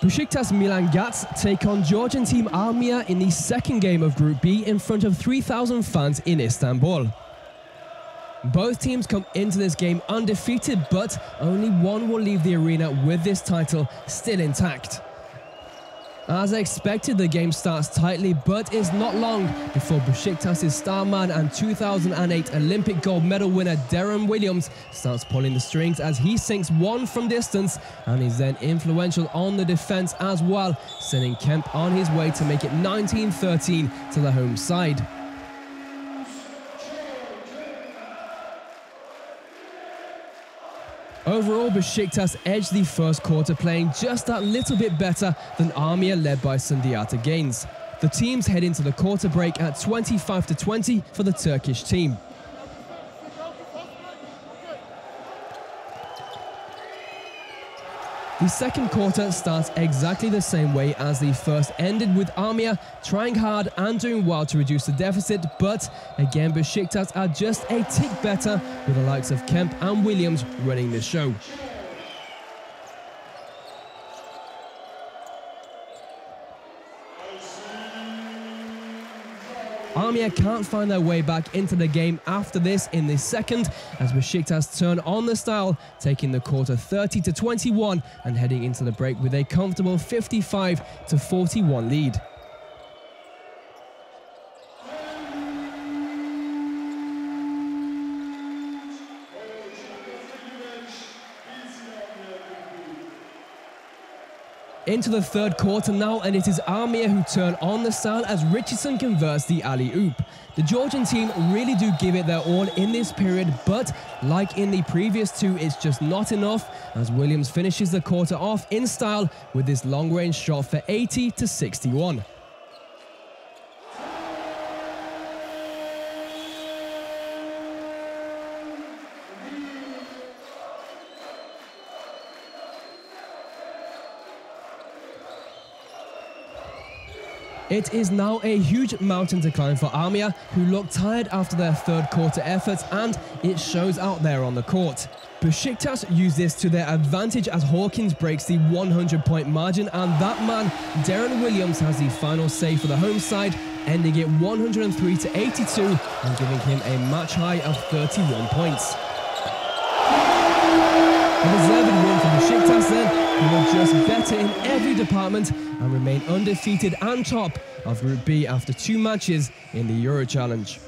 Besiktas Milangaz take on Georgian team Armia in the second game of Group B in front of 3,000 fans in Istanbul. Both teams come into this game undefeated, but only one will leave the arena with this title still intact. As expected, the game starts tightly, but it's not long before Besiktas' star man and 2008 Olympic gold medal winner Deron Williams starts pulling the strings as he sinks one from distance and is then influential on the defence as well, sending Kemp on his way to make it 19-13 to the home side. Overall, Besiktas edged the first quarter playing just that little bit better than Armia led by Sundiata Gaines. The teams head into the quarter break at 25-20 for the Turkish team. The second quarter starts exactly the same way as the first ended with Armia trying hard and doing well to reduce the deficit, but again Besiktas are just a tick better with the likes of Kemp and Williams running the show. Armia can't find their way back into the game after this in the second as Besiktas turn on the style, taking the quarter 30 to 21 and heading into the break with a comfortable 55 to 41 lead. Into the third quarter now, and it is Armia who turn on the style as Richardson converts the alley-oop. The Georgian team really do give it their all in this period, but like in the previous two, it's just not enough as Williams finishes the quarter off in style with this long-range shot for 80 to 61. It is now a huge mountain to climb for Armia, who look tired after their third quarter efforts, and it shows out there on the court. Besiktas use this to their advantage as Hawkins breaks the 100-point margin, and that man, Deron Williams, has the final say for the home side, ending it 103 to 82 and giving him a match high of 31 points. A deserved win for Besiktas then, who are just better in every department and remain undefeated and top of Group B after two matches in the Euro Challenge.